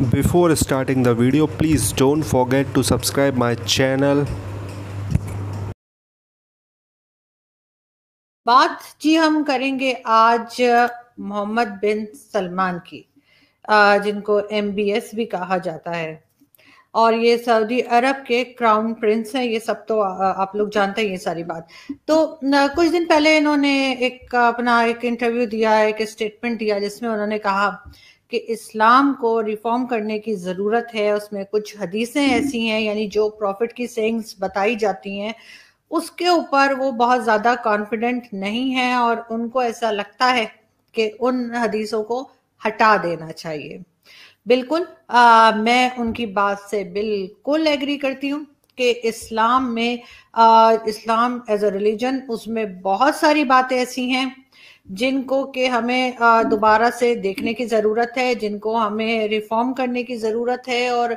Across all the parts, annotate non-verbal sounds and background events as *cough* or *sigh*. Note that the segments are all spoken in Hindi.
Before starting the video, please don't forget to subscribe my channel. बात जी हम करेंगे आज मोहम्मद बिन सलमान की जिनको एमबीएस भी कहा जाता है और ये सऊदी अरब के क्राउन प्रिंस हैं ये सब तो आप लोग जानते हैं ये सारी बात तो कुछ दिन पहले इन्होंने एक अपना एक इंटरव्यू दिया एक स्टेटमेंट दिया जिसमें उन्होंने कहा कि इस्लाम को रिफॉर्म करने की ज़रूरत है उसमें कुछ हदीसें ऐसी हैं यानी जो प्रॉफिट की सेंग्स बताई जाती हैं उसके ऊपर वो बहुत ज़्यादा कॉन्फिडेंट नहीं है और उनको ऐसा लगता है कि उन हदीसों को हटा देना चाहिए। बिल्कुल आ, मैं उनकी बात से बिल्कुल एग्री करती हूँ कि इस्लाम में आ, इस्लाम एज अ रिलीजन उसमें बहुत सारी बातें ऐसी हैं जिनको के हमें दोबारा से देखने की ज़रूरत है, जिनको हमें रिफॉर्म करने की ज़रूरत है और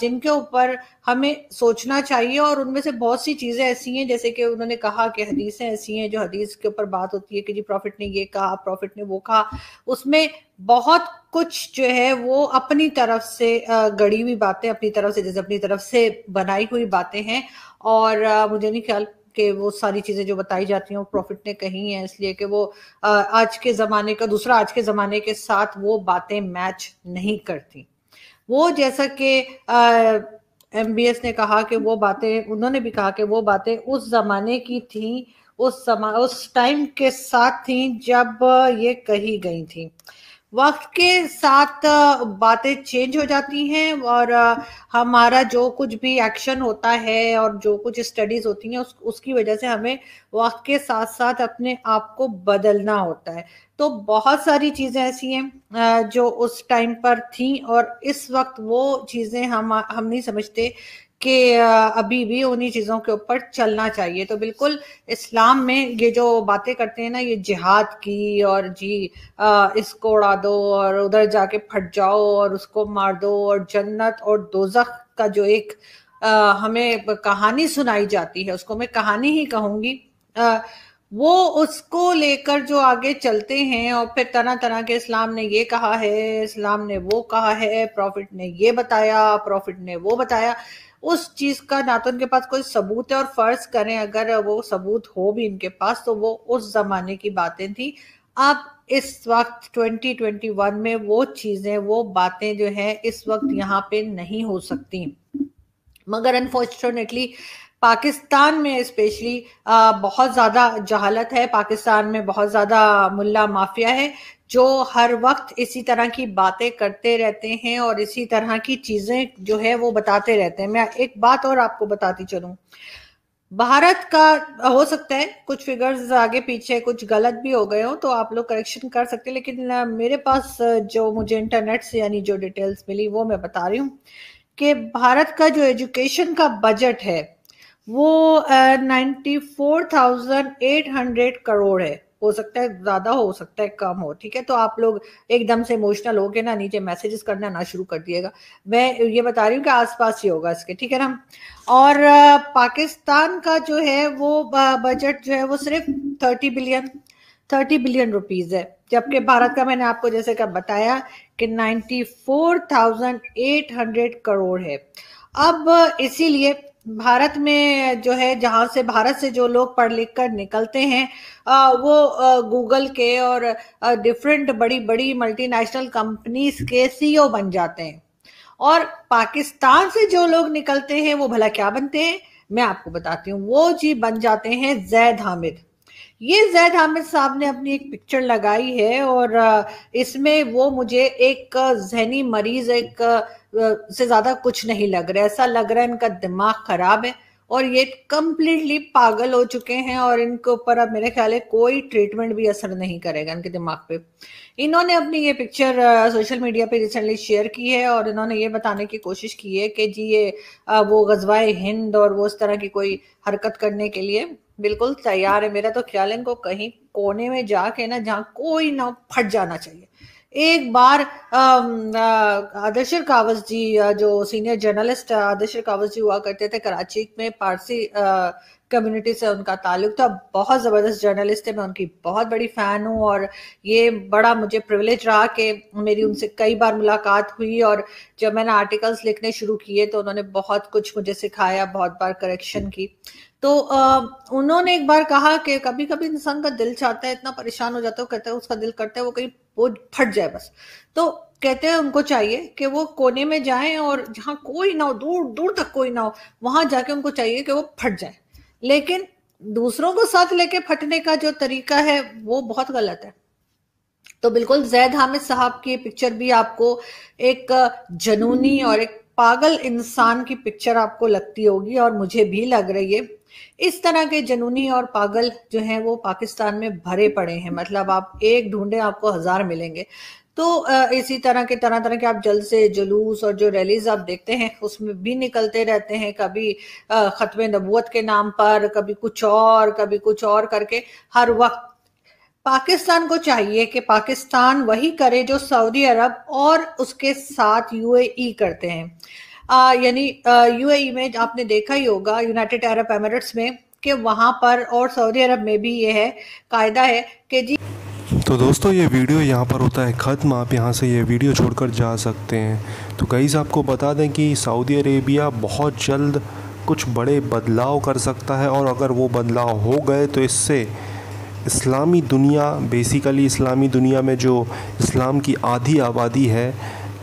जिनके ऊपर हमें सोचना चाहिए और उनमें से बहुत सी चीज़ें ऐसी हैं, जैसे कि उन्होंने कहा कि हदीसें ऐसी हैं जो हदीस के ऊपर बात होती है कि जी प्रॉफिट ने ये कहा प्रॉफिट ने वो कहा। उसमें बहुत कुछ जो है वो अपनी तरफ़ से गढ़ी हुई बातें, अपनी तरफ़ से, जैसे अपनी तरफ़ से बनाई हुई बातें हैं। और मुझे नहीं ख्याल कि वो सारी चीज़ें जो बताई जाती हैं, वो प्रॉफिट ने कही हैं, इसलिए कि वो आज के जमाने का दूसरा आज के जमाने के साथ वो बातें मैच नहीं करती। वो जैसा कि एमबीएस ने कहा कि वो बातें, उन्होंने भी कहा कि वो बातें उस जमाने की थी, उस समय उस टाइम के साथ थी जब ये कही गई थी। वक्त के साथ बातें चेंज हो जाती हैं और हमारा जो कुछ भी एक्शन होता है और जो कुछ स्टडीज़ होती हैं उस, उसकी वजह से हमें वक्त के साथ साथ अपने आप को बदलना होता है। तो बहुत सारी चीज़ें ऐसी हैं जो उस टाइम पर थी और इस वक्त वो चीज़ें हम हम नहीं समझते कि अभी भी उन्हीं चीज़ों के ऊपर चलना चाहिए। तो बिल्कुल इस्लाम में ये जो बातें करते हैं ना, ये जिहाद की और जी इसको उड़ा दो और उधर जाके फट जाओ और उसको मार दो और जन्नत और दोजख का जो एक हमें कहानी सुनाई जाती है, उसको मैं कहानी ही कहूँगी। वो उसको लेकर जो आगे चलते हैं और फिर तरह तरह के इस्लाम ने ये कहा है, इस्लाम ने वो कहा है, प्रॉफिट ने ये बताया, प्रॉफिट ने वो बताया। उस चीज़ का ना तो उनके पास कोई सबूत है और फ़र्ज़ करें अगर वो सबूत हो भी इनके पास तो वो उस जमाने की बातें थी। अब इस वक्त 2021 में वो चीज़ें वो बातें जो है इस वक्त *laughs* यहाँ पे नहीं हो सकती। मगर अनफॉर्चुनेटली पाकिस्तान में स्पेशली बहुत ज़्यादा जहालत है। पाकिस्तान में बहुत ज़्यादा मुल्ला माफिया है, जो हर वक्त इसी तरह की बातें करते रहते हैं और इसी तरह की चीज़ें जो है वो बताते रहते हैं। मैं एक बात और आपको बताती चलूँ। भारत का, हो सकता है, कुछ फिगर्स आगे पीछे, कुछ गलत भी हो गए हो तो आप लोग करेक्शन कर सकते हैं। लेकिन मेरे पास जो मुझे इंटरनेट से यानी जो डिटेल्स मिली, वो मैं बता रही हूँ कि भारत का जो एजुकेशन का बजट है वो ninety four thousand eight hundred crore है। हो सकता है ज़्यादा हो सकता है कम हो, ठीक है? तो आप लोग एकदम से इमोशनल हो के ना नीचे मैसेजेस करना ना शुरू कर दिएगा। मैं ये बता रही हूँ कि आसपास ही होगा इसके, ठीक है ना? और पाकिस्तान का जो है वो बजट जो है वो सिर्फ़ thirty billion thirty billion rupees है। जबकि भारत का मैंने आपको जैसे का बताया कि ninety four thousand eight hundred crore है। अब, इसीलिए भारत में जो है, जहाँ से भारत से जो लोग पढ़ लिख कर निकलते हैं वो गूगल के और डिफरेंट बड़ी बड़ी मल्टीनेशनल कंपनीज़ के सीईओ बन जाते हैं। और पाकिस्तान से जो लोग निकलते हैं, वो भला क्या बनते हैं? मैं आपको बताती हूँ। वो जी बन जाते हैं जैद हामिद। ये जैद हामिद साहब ने अपनी एक पिक्चर लगाई है और इसमें वो मुझे एक जहनी मरीज़ एक से ज़्यादा कुछ नहीं लग रहा ऐसा लग रहा है इनका दिमाग खराब है और ये कम्प्लीटली पागल हो चुके हैं और इनके ऊपर अब मेरे ख्याल है कोई ट्रीटमेंट भी असर नहीं करेगा इनके दिमाग पे। इन्होंने अपनी ये पिक्चर सोशल मीडिया पे रिसेंटली शेयर की है और इन्होंने ये बताने की कोशिश की है कि जी ये वो गजवाए हिंद और वो उस तरह की कोई हरकत करने के लिए बिल्कुल तैयार है। मेरा तो ख्याल है इनको कहीं कोने में जाके ना, जहाँ कोई ना फट जाना चाहिए। एक बार आदर्शर कावस जी जो सीनियर जर्नलिस्ट आदर्शर कावस जी हुआ करते थे कराची में, पारसी कम्युनिटी से उनका ताल्लुक था। बहुत ज़बरदस्त जर्नलिस्ट थे। मैं उनकी बहुत बड़ी फ़ैन हूँ और ये बड़ा मुझे प्रिविलेज रहा कि मेरी उनसे कई बार मुलाकात हुई और जब मैंने आर्टिकल्स लिखने शुरू किए तो उन्होंने बहुत कुछ मुझे सिखाया, बहुत बार करेक्शन की। तो उन्होंने एक बार कहा कि कभी कभी इंसान का दिल चाहता है, इतना परेशान हो जाता है कहता है, उसका दिल करता है, वो कहीं वो फट जाए बस। तो कहते हैं उनको चाहिए कि वो कोने में जाएँ और जहाँ कोई ना हो, दूर दूर तक कोई ना हो, वहाँ जाके उनको चाहिए कि वो फट जाए। लेकिन दूसरों को साथ लेके फटने का जो तरीका है, वो बहुत गलत है। तो बिल्कुल जैद हामिद साहब की पिक्चर भी आपको एक जनूनी और एक पागल इंसान की पिक्चर आपको लगती होगी और मुझे भी लग रही है। इस तरह के जनूनी और पागल जो हैं, वो पाकिस्तान में भरे पड़े हैं। मतलब आप एक ढूंढे आपको हज़ार मिलेंगे। तो इसी तरह के तरह तरह के आप जल्द से जुलूस और जो रैलीज आप देखते हैं, उसमें भी निकलते रहते हैं, कभी खत्म नबूत के नाम पर, कभी कुछ और, कभी कुछ और करके, हर वक्त। पाकिस्तान को चाहिए कि पाकिस्तान वही करे जो सऊदी अरब और उसके साथ यूएई करते हैं। यानी यूएई में आपने देखा ही होगा यूनाइटेड अरब एमिरेट्स में, कि वहाँ पर और सऊदी अरब में भी ये है, कायदा है कि जी तो दोस्तों, ये वीडियो यहाँ पर होता है ख़त्म। आप यहाँ से ये वीडियो छोड़कर जा सकते हैं। तो कई आपको बता दें कि सऊदी अरेबिया बहुत जल्द कुछ बड़े बदलाव कर सकता है और अगर वो बदलाव हो गए तो इससे इस्लामी दुनिया बेसिकली इस्लामी दुनिया में जो इस्लाम की आधी आबादी है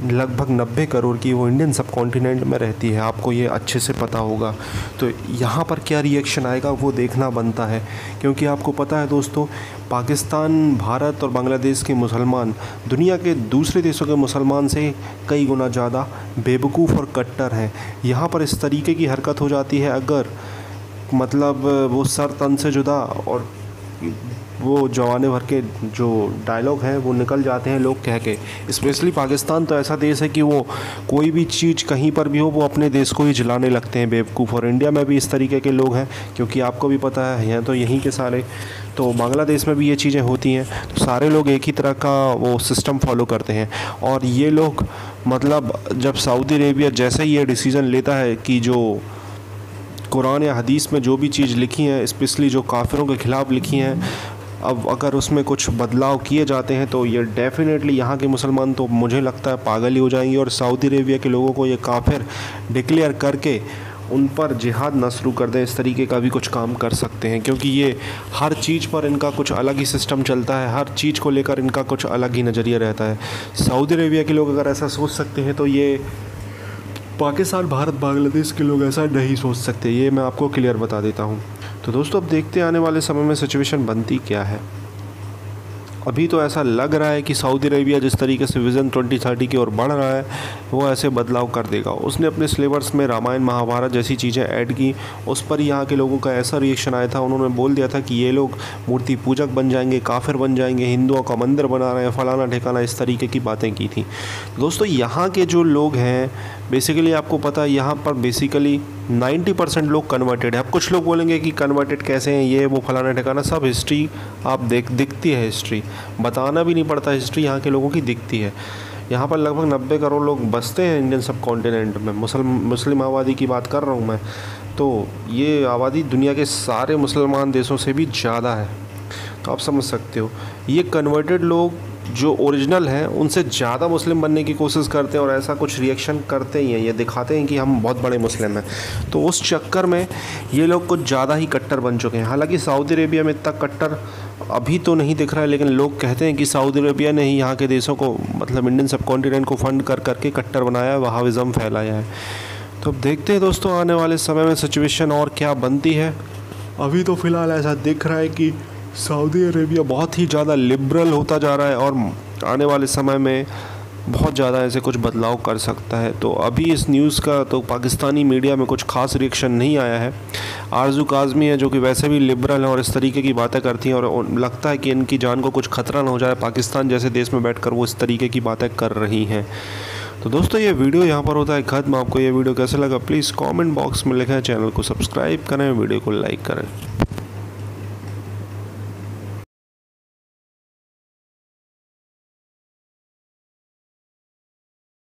लगभग 90 करोड़ की वो इंडियन सब कॉन्टिनेंट में रहती है। आपको ये अच्छे से पता होगा। तो यहाँ पर क्या रिएक्शन आएगा, वो देखना बनता है। क्योंकि आपको पता है दोस्तों, पाकिस्तान, भारत और बांग्लादेश के मुसलमान, दुनिया के दूसरे देशों के मुसलमान से कई गुना ज़्यादा बेवकूफ़ और कट्टर हैं। यहाँ पर इस तरीके की हरकत हो जाती है। अगर मतलब वो सर तन से जुदा और वो जवाने भर के जो डायलॉग हैं, वो निकल जाते हैं लोग कह के। स्पेशली पाकिस्तान तो ऐसा देश है कि वो कोई भी चीज़ कहीं पर भी हो, वो अपने देश को ही जलाने लगते हैं बेवकूफ़। और इंडिया में भी इस तरीके के लोग हैं, क्योंकि आपको भी पता है, हैं तो यहीं के सारे। तो बांग्लादेश में भी ये चीज़ें होती हैं। तो सारे लोग एक ही तरह का वो सिस्टम फॉलो करते हैं। और ये लोग मतलब जब सऊदी अरेबिया जैसे ही ये डिसीज़न लेता है कि जो कुरान या हदीस में जो भी चीज़ लिखी है स्पेशली जो काफिरों के ख़िलाफ़ लिखी हैं अब अगर उसमें कुछ बदलाव किए जाते हैं तो ये डेफ़िनेटली यहाँ के मुसलमान तो मुझे लगता है पागल ही हो जाएँगे। और सऊदी अरेबिया के लोगों को ये काफिर डिक्लेयर करके उन पर जिहाद न शुरू कर दें। इस तरीके का भी कुछ काम कर सकते हैं, क्योंकि ये हर चीज़ पर इनका कुछ अलग ही सिस्टम चलता है। हर चीज़ को लेकर इनका कुछ अलग ही नज़रिया रहता है। सऊदी अरेबिया के लोग अगर ऐसा सोच सकते हैं तो ये पाकिस्तान, भारत, बांग्लादेश के लोग ऐसा नहीं सोच सकते। ये मैं आपको क्लियर बता देता हूँ। तो दोस्तों, अब देखते आने वाले समय में सिचुएशन बनती क्या है। अभी तो ऐसा लग रहा है कि सऊदी अरेबिया जिस तरीके से विज़न 2030 की ओर बढ़ रहा है, वो ऐसे बदलाव कर देगा। उसने अपने सिलेबस में रामायण, महाभारत जैसी चीज़ें ऐड की, उस पर यहाँ के लोगों का ऐसा रिएक्शन आया था, उन्होंने बोल दिया था कि ये लोग मूर्ति पूजक बन जाएँगे, काफिर बन जाएँगे, हिंदुओं का मंदिर बना रहे हैं, फलाना ठिकाना, इस तरीके की बातें की थी। दोस्तों, यहाँ के जो लोग हैं बेसिकली आपको पता है, यहाँ पर बेसिकली 90 परसेंट लोग कन्वर्टेड है। अब कुछ लोग बोलेंगे कि कन्वर्टेड कैसे हैं, ये, वो फलाना ठिकाना, सब हिस्ट्री आप देख, दिखती है हिस्ट्री बताना भी नहीं पड़ता हिस्ट्री यहाँ के लोगों की दिखती है। यहाँ पर लगभग नब्बे करोड़ लोग बसते हैं इंडियन सब कॉन्टिनेंट में। मुसलम मुस्लिम आबादी की बात कर रहा हूँ मैं तो ये आबादी दुनिया के सारे मुसलमान देशों से भी ज़्यादा है। तो आप समझ सकते हो, ये कन्वर्टेड लोग जो ओरिजिनल हैं, उनसे ज़्यादा मुस्लिम बनने की कोशिश करते हैं और ऐसा कुछ रिएक्शन करते ही हैं, ये दिखाते हैं कि हम बहुत बड़े मुस्लिम हैं। तो उस चक्कर में ये लोग कुछ ज़्यादा ही कट्टर बन चुके हैं। हालाँकि सऊदी अरेबिया में इतना कट्टर अभी तो नहीं दिख रहा है, लेकिन लोग कहते हैं कि सऊदी अरेबिया ने ही यहाँ के देशों को मतलब इंडियन सबको फंड कर करके कट्टर बनाया है वहाविज़म फैलाया है। तो अब देखते हैं दोस्तों, आने वाले समय में सिचुएशन और क्या बनती है। अभी तो फ़िलहाल ऐसा दिख रहा है कि सऊदी अरेबिया बहुत ही ज़्यादा लिबरल होता जा रहा है और आने वाले समय में बहुत ज़्यादा ऐसे कुछ बदलाव कर सकता है। तो अभी इस न्यूज़ का तो पाकिस्तानी मीडिया में कुछ खास रिएक्शन नहीं आया है। आरज़ू काजमी है जो कि वैसे भी लिबरल हैं और इस तरीके की बातें करती हैं और लगता है कि इनकी जान को कुछ खतरा ना हो जाए। पाकिस्तान जैसे देश में बैठकर वो इस तरीके की बातें कर रही हैं। तो दोस्तों, ये वीडियो यहाँ पर होता है ख़त्म। आपको ये वीडियो कैसे लगा प्लीज़ कमेंट बॉक्स में लिखें, चैनल को सब्सक्राइब करें, वीडियो को लाइक करें।